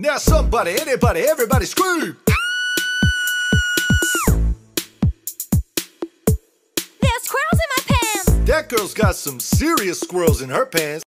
Now somebody, anybody, everybody scream! There's squirrels in my pants! That girl's got some serious squirrels in her pants.